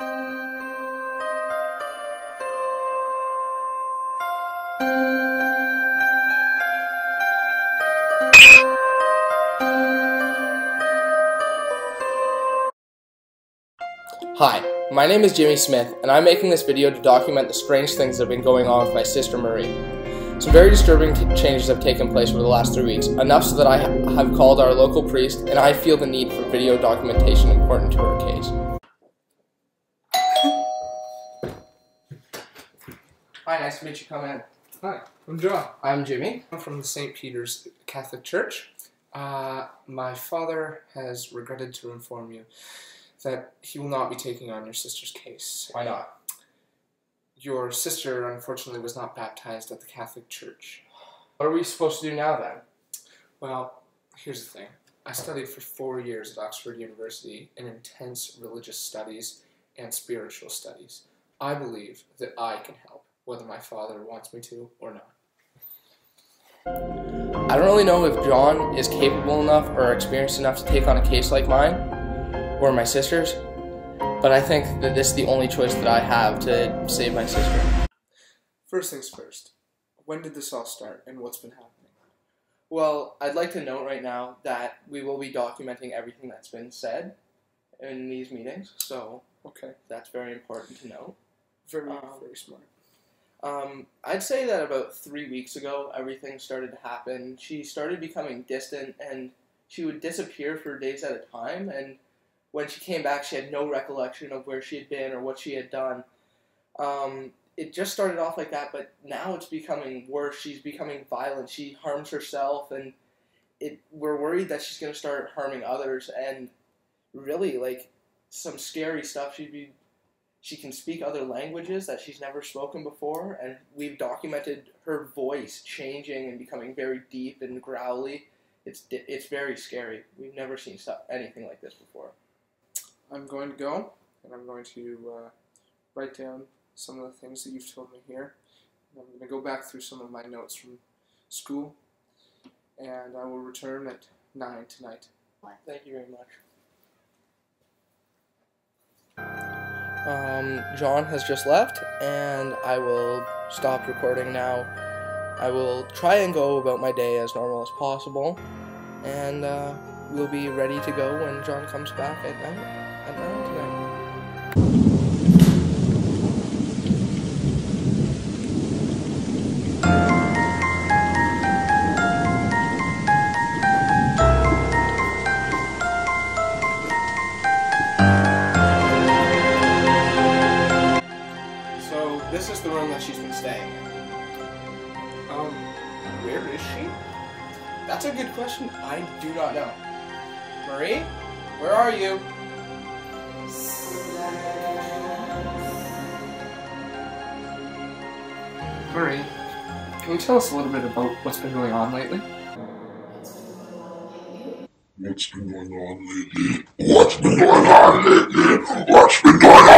Hi, my name is Jimmy Smith, and I'm making this video to document the strange things that have been going on with my sister Marie. Some very disturbing changes have taken place over the last three weeks, enough so that I ha have called our local priest, and I feel the need for video documentation important to her case. Hi, nice to meet you. Come in. Hi, I'm John. I'm Jimmy. I'm from the St. Peter's Catholic Church. Uh, my father has regretted to inform you that he will not be taking on your sister's case. Why not? Your sister, unfortunately, was not baptized at the Catholic Church. What are we supposed to do now then? Well, here's the thing. I studied for four years at Oxford University in intense religious studies and spiritual studies. I believe that I can help, whether my father wants me to or not. I don't really know if John is capable enough or experienced enough to take on a case like mine or my sister's, but I think that this is the only choice that I have to save my sister. First things first. When did this all start and what's been happening? Well, I'd like to note right now that we will be documenting everything that's been said in these meetings, so Okay. that's very important to note. Very, Um, very smart. Um, I'd say that about three weeks ago, everything started to happen. She started becoming distant, and she would disappear for days at a time. And when she came back, she had no recollection of where she had been or what she had done. Um, it just started off like that, but now it's becoming worse. She's becoming violent. She harms herself, and it. We're worried that she's going to start harming others, and really, like some scary stuff. She'd be she can speak other languages that she's never spoken before, and we've documented her voice changing and becoming very deep and growly. It's it's very scary. We've never seen stuff anything like this before. I'm going to go and I'm going to uh, write down some of the things that you've told me here. I'm going to go back through some of my notes from school and I will return at 9 tonight. Thank you very much. Um, John has just left, and I will stop recording now. I will try and go about my day as normal as possible, and uh, we'll be ready to go when John comes back at night. At nine where is she? That's a good question. I do not know. Marie, where are you? Marie, can you tell us a little bit about what's been going on lately? What's been going on lately? What's been going on lately? What's been going on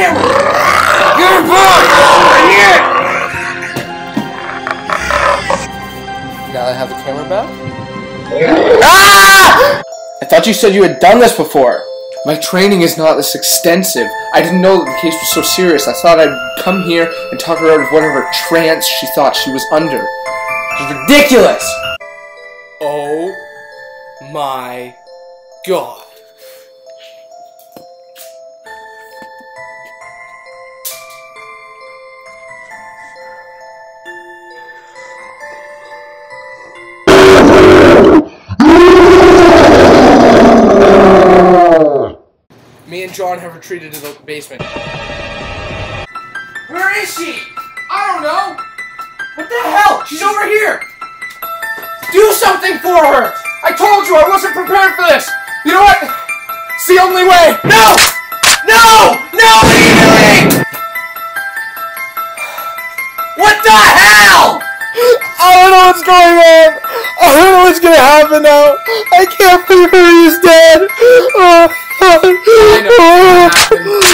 I need the camera! Give it back! I it! Now I have the camera back. Ah! I thought you said you had done this before. My training is not this extensive. I didn't know that the case was so serious. I thought I'd come here and talk her out of whatever trance she thought she was under. It's ridiculous. Oh my god. Me and John have retreated to the basement. Where is she? I don't know. What the hell? She's over here! Do something for her! I told you I wasn't prepared for this! You know what? It's the only way! No! No! No! What are you doing? What the hell? I don't know what's going on. I don't know what's gonna happen now. I can't believe he's dead. Oh, I know oh. happen.